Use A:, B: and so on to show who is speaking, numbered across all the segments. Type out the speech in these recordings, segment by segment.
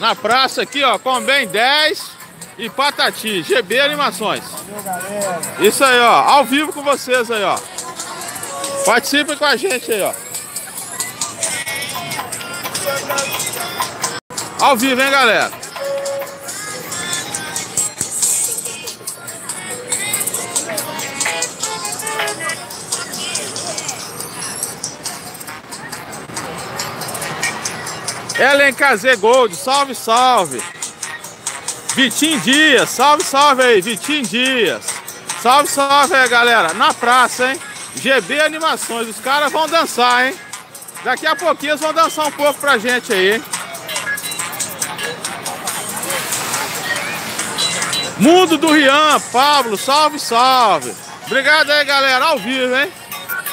A: Na praça aqui, ó, com bem 10 e Patati, GB Animações. Isso aí, ó, ao vivo com vocês aí, ó. Participem com a gente aí, ó. Ao vivo, hein, galera? Ellen KZ Gold, salve, salve. Vitinho Dias, salve, salve aí, Vitinho Dias. Salve, salve aí, galera. Na praça, hein? GB Animações, os caras vão dançar, hein? Daqui a pouquinho eles vão dançar um pouco pra gente aí, hein? Mundo do Rian, Pablo, salve, salve. Obrigado aí, galera, ao vivo, hein?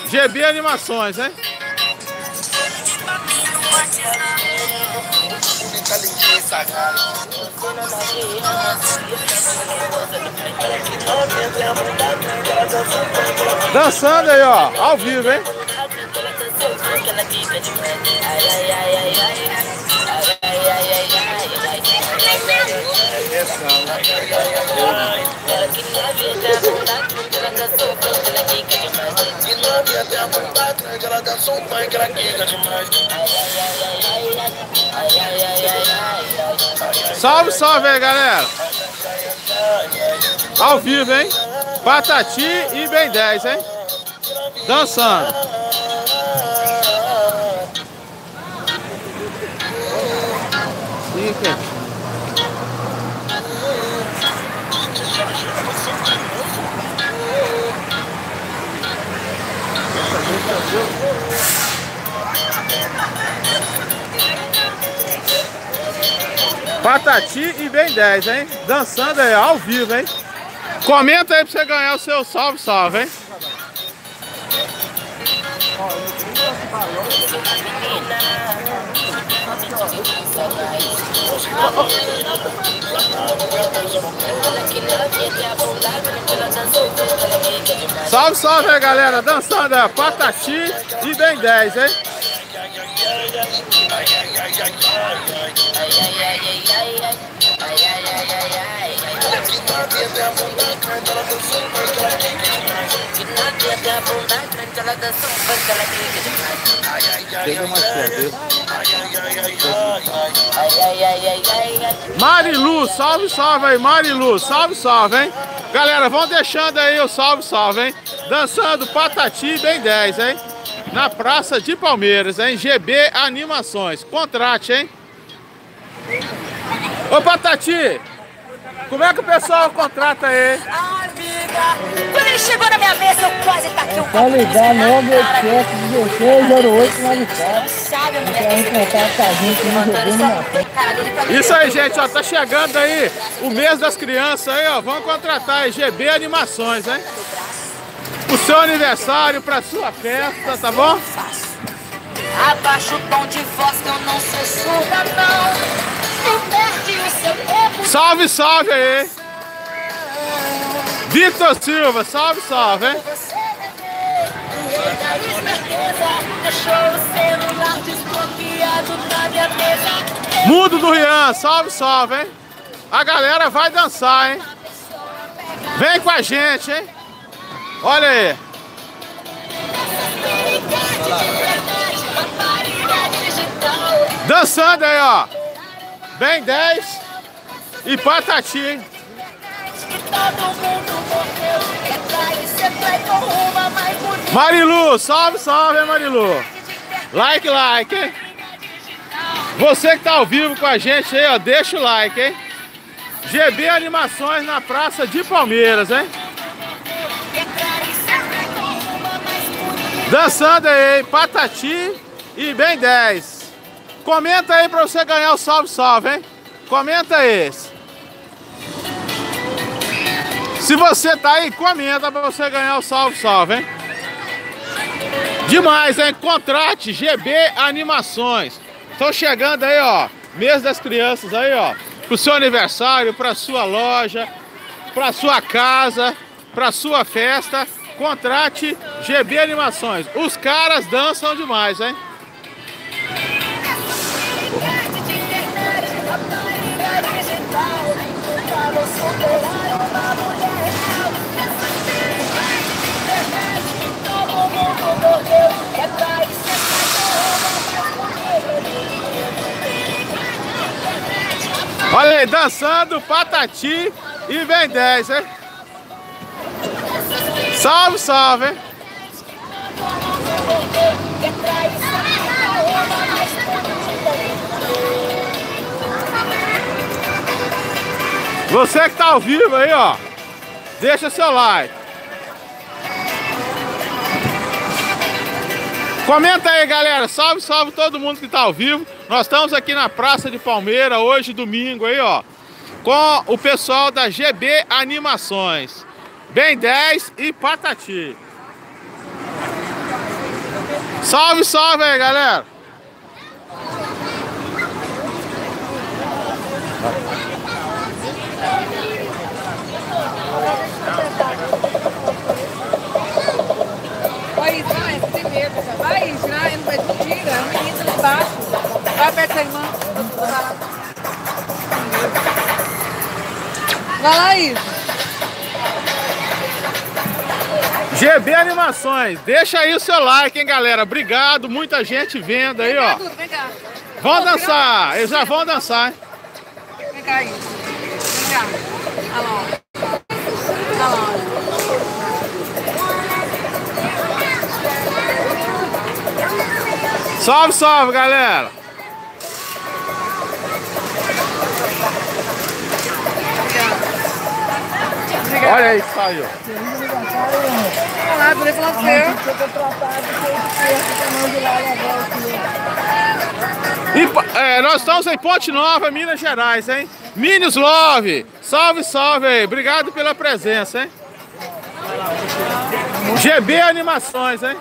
A: GB Animações, hein? Dançando aí, ó, ao vivo, hein? Ela dançou um pai que ela quica demais. Salve, salve aí, galera. Ao vivo, hein? Patati e bem 10, hein? Dançando. Fica. Patati e bem 10, hein? Dançando aí, ao vivo, hein? Comenta aí pra você ganhar o seu salve, salve, hein? Salve, salve aí, galera. Dançando aí, Patati e bem 10, hein? Marilu, salve, salve aí, Marilu, salve, salve, hein? Galera, vão deixando aí o salve, salve, hein? Dançando Patati bem 10, hein? Na Praça de Palmeiras, hein? GB Animações. Contrate, hein? Ô, Patati! Como é que o pessoal contrata aí?
B: Ah, amiga! Quando ele chegou na minha mesa, eu quase taquei o
C: É só ligar 987 16 08 94.
B: Sabe,
C: a na Frente.
A: Isso aí, gente, ó, tá chegando aí o mês das crianças aí, ó. Vamos contratar aí, GB Animações, hein? O seu aniversário, pra sua festa, tá bom?
B: Abaixa o tom de voz que eu não sou surda, não. Não perde o seu tempo.
A: Salve, salve aí! Vitor Silva, salve, salve, hein? Mundo do Rian, salve, salve, hein? A galera vai dançar, hein? Vem com a gente, hein? Olha aí. Dançando aí, ó. Bem 10 e patati, hein? Marilu, salve, salve, hein, Marilu. Like, like, hein? Você que tá ao vivo com a gente aí, ó, deixa o like, hein? GB Animações na Praça de Palmeiras, hein? Dançando aí, Patati e Bem 10. Comenta aí pra você ganhar o salve, salve, hein? Comenta aí. Se você tá aí, comenta pra você ganhar o salve, salve, hein? Demais, hein? Contrate GB Animações. Estão chegando aí, ó. Mês das crianças aí, ó. Pro seu aniversário, pra sua loja, pra sua casa, pra sua festa. Contrate GB Animações. Os caras dançam demais, hein? Olha aí, dançando, patati e vem 10, hein? Salve, salve? Você que tá ao vivo aí, ó, deixa seu like. Comenta aí, galera. Salve, salve todo mundo que tá ao vivo. Nós estamos aqui na Praça de Palmeira, hoje, domingo, aí, ó. Com o pessoal da GB Animações. Bem 10 e Patati. Salve, salve aí, galera.
D: Vai, vai, você tem medo. Vai, é mentira. É um menino ali embaixo. Vai perto da irmã. Vai lá. Vai
A: GB Animações, deixa aí o seu like, hein, galera. Obrigado, muita gente vendo aí, ó.
D: Dudu, vem cá.
A: Vão dançar, eles já vão dançar, hein?
D: Vem cá, Isa. Vem cá. Olha lá, ó. Olha lá.
A: Salve, salve, galera. Olha aí, saiu.
D: Olha lá, vou falar com você.
A: E, é, nós estamos em Ponte Nova, Minas Gerais, hein? Minis Love, salve, salve aí. Obrigado pela presença, hein? GB Animações, hein?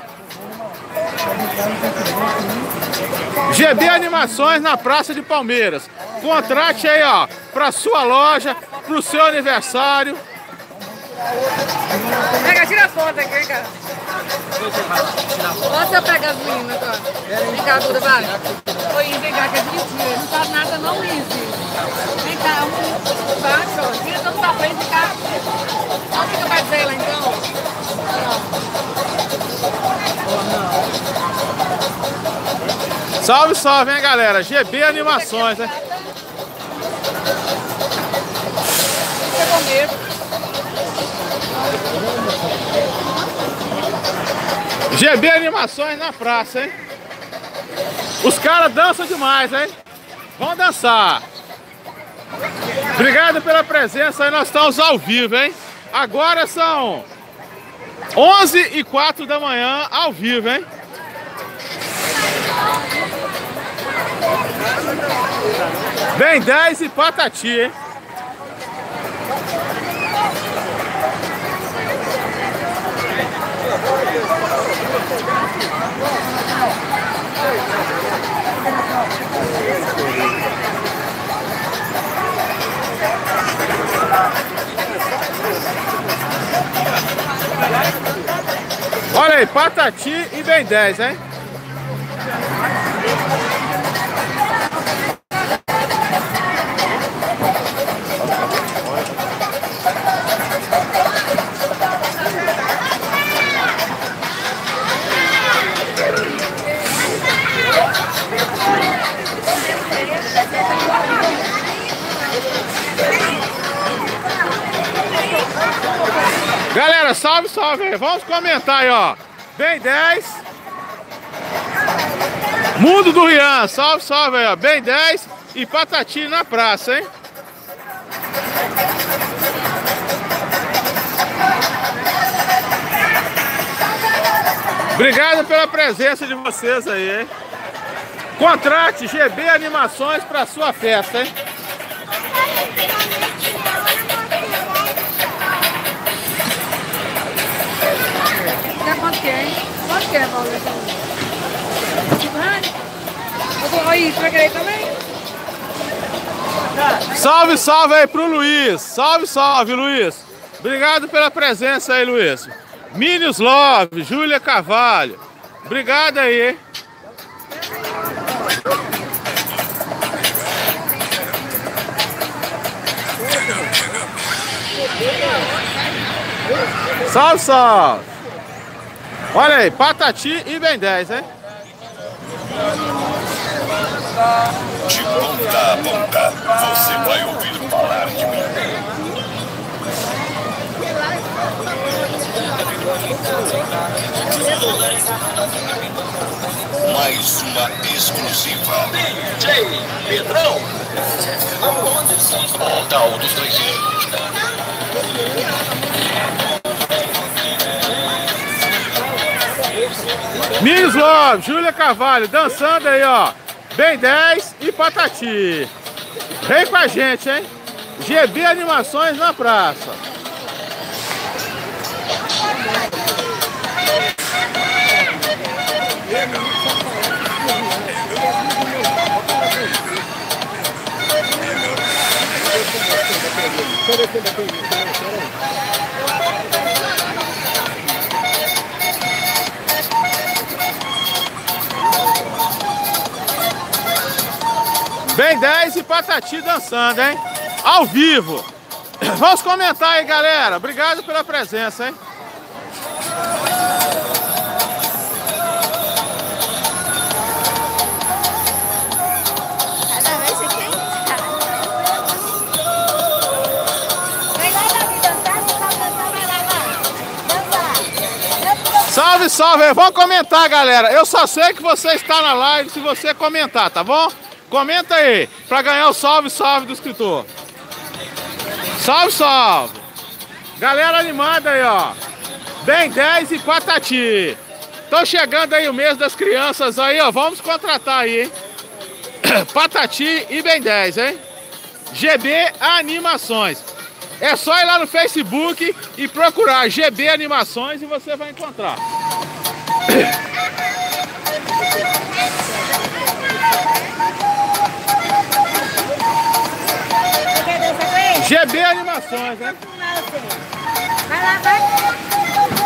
A: GB Animações na Praça de Palmeiras. Contrate aí, ó, pra sua loja, pro seu aniversário.
D: Cá, tira a foto aqui, vem cá. Pegar as meninas agora. Vem cá, Duda, vai. Oi, vem cá, que é bonitinho. Não sabe nada não, Izzy. Vem cá, um baixo, ó. Tira todo pra frente, vem cá. Onde fica pra dizer lá, então?
A: Salve, salve, hein, galera? GB Animações, hein?
D: Fica com medo.
A: GB Animações na praça, hein? Os caras dançam demais, hein? Vão dançar. Obrigado pela presença aí, nós estamos ao vivo, hein? Agora são 11 e 4 da manhã, ao vivo, hein? Bem 10 e patati, hein? Olha aí, Patati e bem 10, hein? Galera, salve, salve aí. Vamos comentar aí, ó. Bem 10. Mundo do Rian, salve, salve aí, ó. Bem 10 e Patati na praça, hein? Obrigado pela presença de vocês aí, hein? Contrate GB Animações para sua festa, hein?
D: Paulo? Também?
A: Salve, salve aí pro Luiz. Salve, salve, Luiz. Obrigado pela presença aí, Luiz. Minius Love, Júlia Carvalho. Obrigado aí. Salve, salve. Olha aí, Patati e Ben 10, hein?
E: De ponta a ponta, você vai ouvir falar de mim. Mais uma exclusiva. Jay, Pedrão. Portal dos anos.
A: Miros Love, Júlia Carvalho, dançando aí, ó. Bem 10 e Patati. Vem com a gente, hein? GB Animações na praça. Peraí, peraí, peraí. Bem 10 e Patati dançando, hein? Ao vivo. Vamos comentar aí, galera. Obrigado pela presença, hein? Salve, salve! Vamos comentar, galera. Eu só sei que você está na live se você comentar, tá bom? Comenta aí, pra ganhar o salve, salve do escritor. Salve, salve! Galera animada aí, ó. Bem 10 e Patati. Tô chegando aí o mês das crianças aí, ó. Vamos contratar aí, hein? Patati e Bem 10, hein? GB Animações. É só ir lá no Facebook e procurar GB Animações e você vai encontrar. GB Animações, né?
F: Vai lá, vai.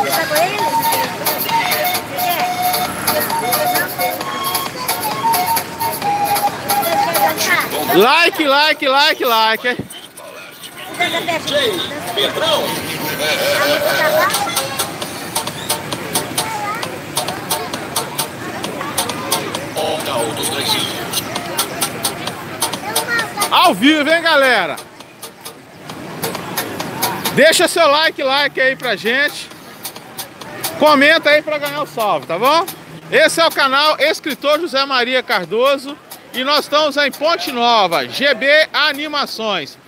F: Dançar com ele?
A: Like, like, like, like. hein?
E: Pedrão.
F: tá.
A: Ao vivo, hein, galera? Deixa seu like, like aí pra gente. Comenta aí pra ganhar o salve, tá bom? Esse é o canal Escritor José Maria Cardoso e nós estamos em Ponte Nova, GB Animações,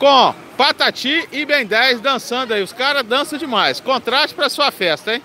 A: com Patati e Ben 10 dançando aí. Os caras dançam demais. Contraste pra sua festa, hein?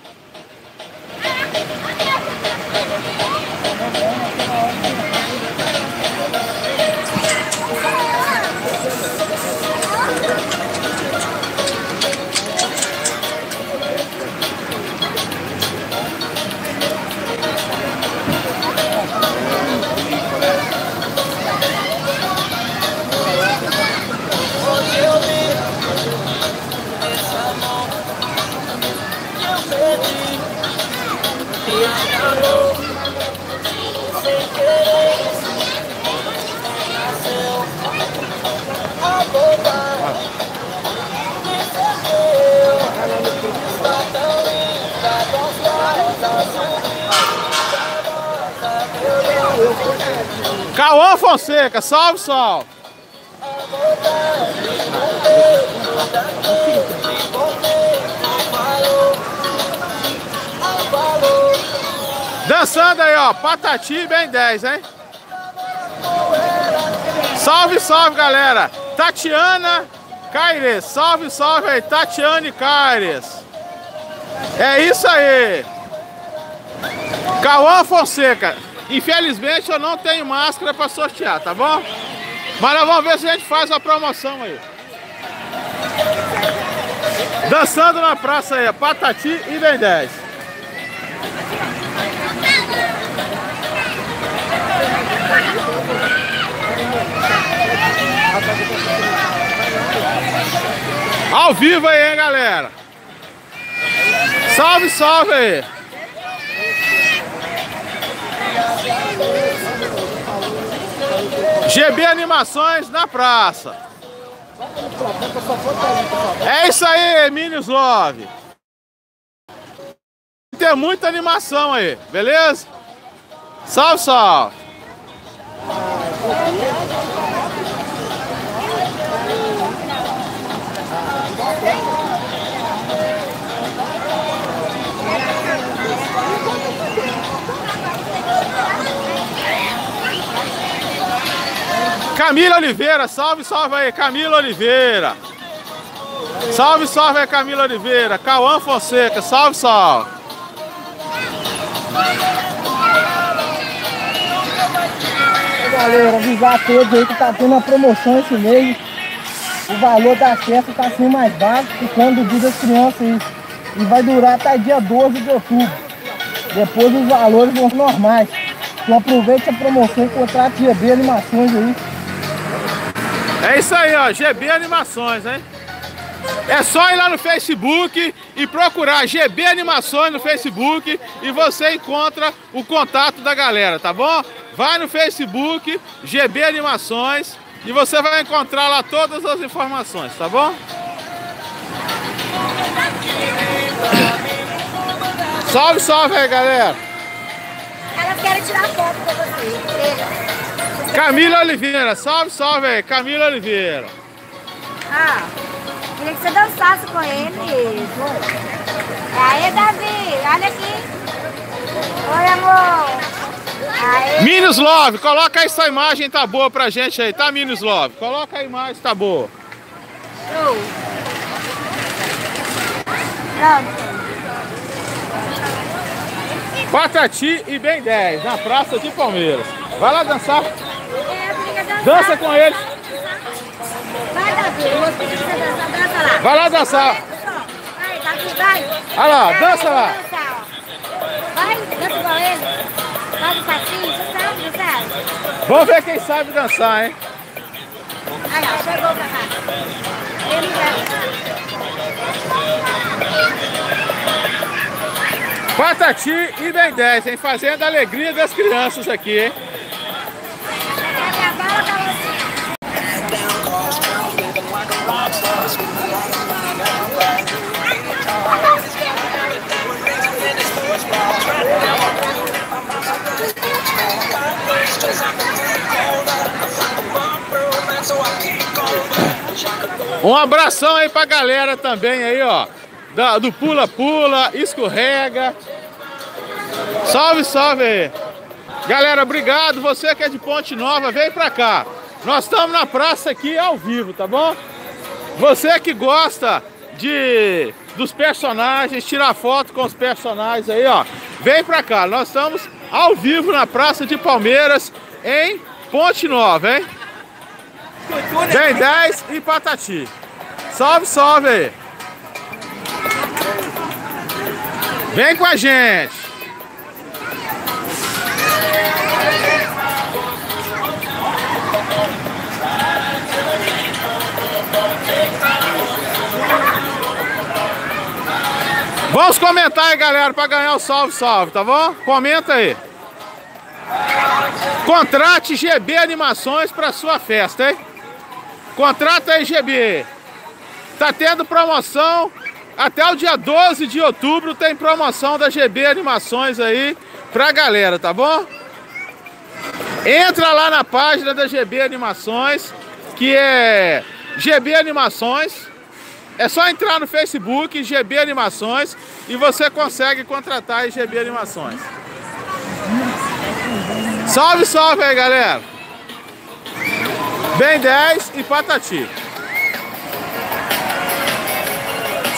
A: Cauã Fonseca, salve, salve. Dançando aí, ó, Patati bem 10, hein? Salve, salve, galera. Tatiana Caires, salve, salve aí, Tatiane Caires. É isso aí. Cauã Fonseca. Infelizmente eu não tenho máscara para sortear, tá bom? Mas nós vamos ver se a gente faz uma promoção aí. Dançando na praça aí, Patati e Ben 10. Ao vivo aí, hein, galera? Salve, salve aí! GB Animações na praça. É isso aí, Minions Love. Tem muita animação aí, beleza? Salve, salve. Camila Oliveira, salve, salve aí, Camila Oliveira. Salve, salve aí, Camila Oliveira. Cauã Fonseca, salve, salve.
C: Galera, avisar a todos aí que tá tendo uma promoção esse mês. O valor da festa tá sendo mais baixo, ficando do das crianças aí. E vai durar até dia 12 de outubro. Depois os valores vão normais. Então aproveite a promoção e contrate GB Animações aí.
A: É isso aí, ó, GB Animações, hein? É só ir lá no Facebook e procurar GB Animações no Facebook e você encontra o contato da galera, tá bom? Vai no Facebook, GB Animações e você vai encontrar lá todas as informações, tá bom? Salve, salve aí, galera!
F: Elas querem tirar foto com você.
A: Camila Oliveira, salve, salve aí, Camila Oliveira.
F: Ah, queria que você dançasse com ele. Aí, Davi, olha aqui. Oi, amor. Aí.
A: Minos Love, coloca essa imagem, tá boa pra gente aí, tá, Minos Love? Coloca a imagem, tá boa.
F: Show. Pronto.
A: Patati e Bem 10, na Praça de Palmeiras. Vai lá dançar. Dança com ele.
F: Vai, Davi, eu vou pedir pra você dançar. Dança lá.
A: Vai lá dançar.
F: Vai, Davi, vai.
A: Olha lá, dança lá.
F: Vai, dança igual ele. Faz o passinho, você sabe, não sabe?
A: Vamos ver quem sabe dançar, hein?
F: Aí, ó, chegou pra cá. Ele vai.
A: Patati e Bem 10, hein? Fazendo a alegria das crianças aqui, hein? Um abração aí pra galera também aí, ó. da- do Pula Pula, Escorrega. Salve, salve aí. Galera, obrigado. Você que é de Ponte Nova, vem pra cá. Nós estamos na praça aqui ao vivo, tá bom? Você que gosta de dos personagens, tirar foto com os personagens aí, ó. Vem pra cá. Nós estamos ao vivo na Praça de Palmeiras, em Ponte Nova, hein? Bem 10 e Patati. Salve, salve. Vem com a gente. Vamos comentar aí, galera, para ganhar o salve, salve, tá bom? Comenta aí. Contrate GB Animações para sua festa, hein? Contrata aí, GB. Tá tendo promoção até o dia 12 de outubro tem promoção da GB Animações aí pra galera, tá bom? Entra lá na página da GB Animações, que é GB Animações. É só entrar no Facebook, GB Animações, e você consegue contratar a GB Animações. Salve, salve aí, galera! Bem 10 e Patati.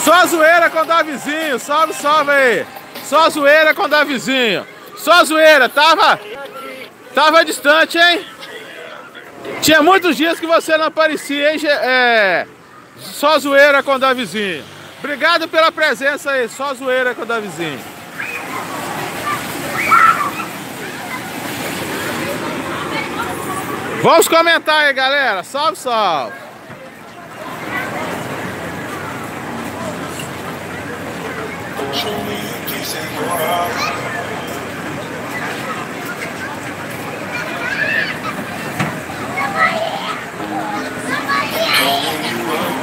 A: Só zoeira com o Davizinho, salve, salve aí. Só zoeira com o Davizinho. Só zoeira, tava, tava distante, hein? Tinha muitos dias que você não aparecia, hein? É, só zoeira com o Davizinho. Obrigado pela presença aí, só zoeira com o Davizinho. Vamos comentar aí, galera. Salve, salve.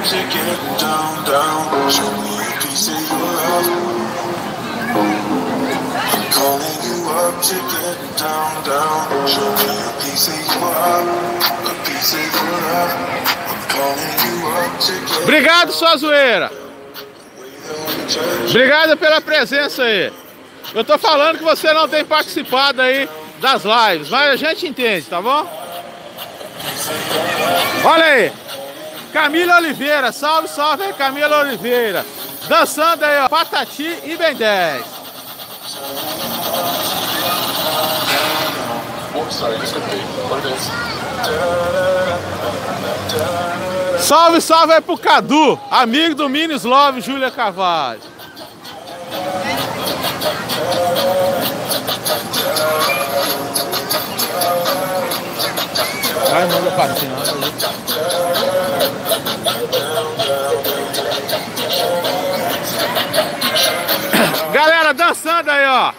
G: To get down, down, show me a piece of your love. Calling you up to get down, down, show me a piece of your love, a piece of your. I'm calling you up to get
A: Obrigado, sua zoeira. Obrigado pela presença aí. Eu tô falando que você não tem participado aí das lives, mas a gente entende, tá bom? Olha aí. Camila Oliveira, salve, salve aí, Camila Oliveira. Dançando aí, ó, Patati e Ben 10. Salve, salve aí pro Cadu, amigo do Minis Love, Júlia Carvalho. Vai, manda patinho. Galera dançando aí, ó.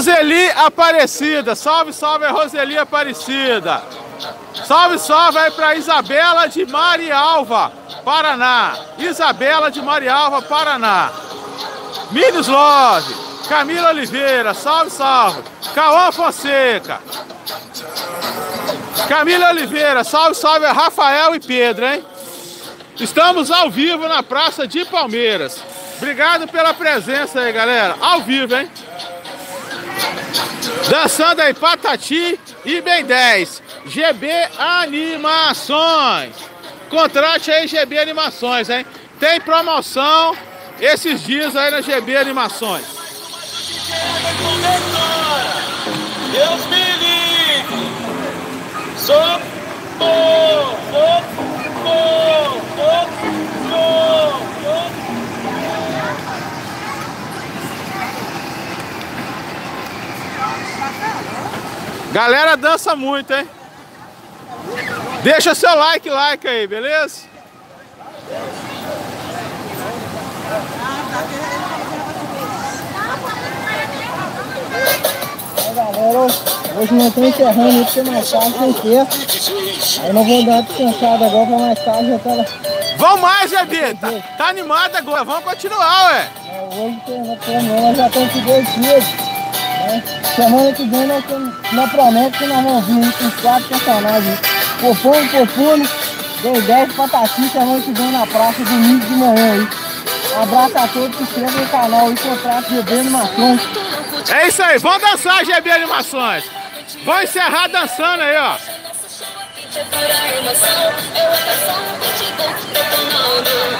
A: Roseli Aparecida, salve, salve Roseli Aparecida. Salve, salve aí pra Isabela de Marialva, Paraná. Isabela de Marialva, Paraná. Minos Love, Camila Oliveira, salve, salve. Cauã Fonseca. Camila Oliveira, salve, salve a Rafael e Pedro, hein? Estamos ao vivo na Praça de Palmeiras. Obrigado pela presença aí, galera. Ao vivo, hein? Dançando aí Patati e Ben 10. GB Animações. Contrate aí GB Animações, hein? Tem promoção esses dias aí na GB Animações.
H: Deus me livre! Sou bom! Sou bom! Sou bom! Sou
A: Galera dança muito, hein? Deixa seu like, like aí, beleza?
C: Galera, hoje nós estamos encerrando porque mais tarde tem festa. Aí nós vamos dar uma descansada agora pra mais tarde já tá.
A: Vamos mais, GB! Tá, tá animado agora, vamos continuar, ué!
C: É, hoje tem, nós já estamos com dois dias. Né? Semana que vem nós, temos, nós que nós vamos vir com quatro personagens. Fofão, Fofuno, Dei 10 Patati, semana que vem na praça, domingo de manhã aí. Abraço a todos que inscrevam no canal aí, contrato GB Animações.
A: É isso aí, vamos dançar, GB Animações! Vamos encerrar dançando aí, ó!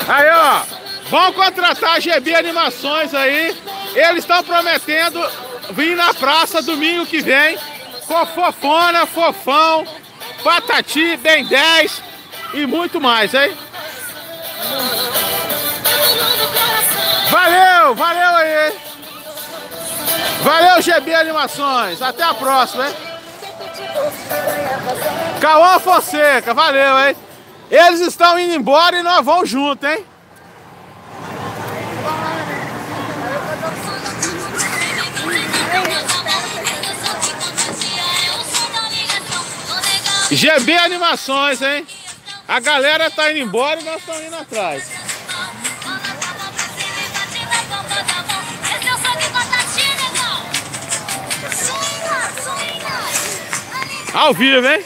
A: Aí, ó, vão contratar a GB Animações aí. Eles estão prometendo vir na praça domingo que vem com fofona, fofão, patati, bem 10 e muito mais, hein? Valeu, valeu aí. Valeu, GB Animações. Até a próxima, hein? Cauã Fonseca, valeu, hein? Eles estão indo embora e nós vamos junto, hein? GB Animações, hein? A galera tá indo embora e nós estamos indo atrás. Ao vivo, hein?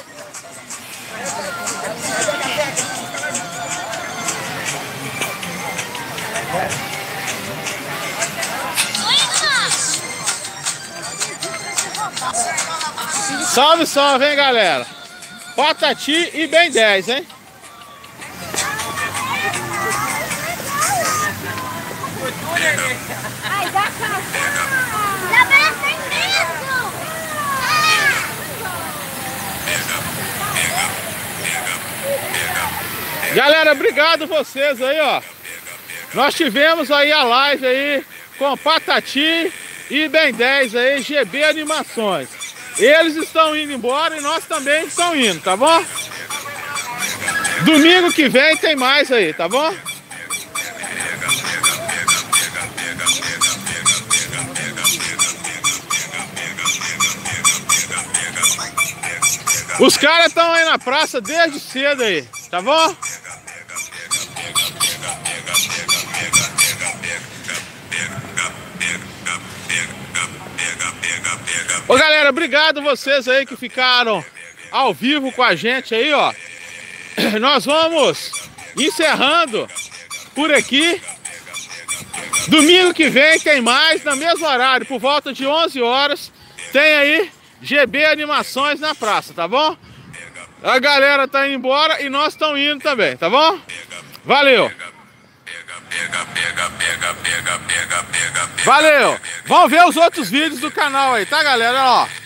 A: Salve, salve, hein, galera? Patati e bem 10, hein?
F: Ai, dá calça! Dá pra sem mesmo!
A: Galera, obrigado vocês aí, ó. Nós tivemos aí a live aí com Patati e Ben 10 aí, GB Animações. Eles estão indo embora e nós também estamos indo, tá bom? Domingo que vem tem mais aí, tá bom? Os caras estão aí na praça desde cedo aí, tá bom? Ô galera, obrigado vocês aí que ficaram ao vivo com a gente aí, ó. Nós vamos encerrando por aqui. Domingo que vem tem mais, no mesmo horário, por volta de 11 horas. Tem aí GB Animações na praça, tá bom? A galera tá indo embora e nós estamos indo também, tá bom? Valeu! Valeu! Vamos ver os outros vídeos do canal aí, tá galera? Ó.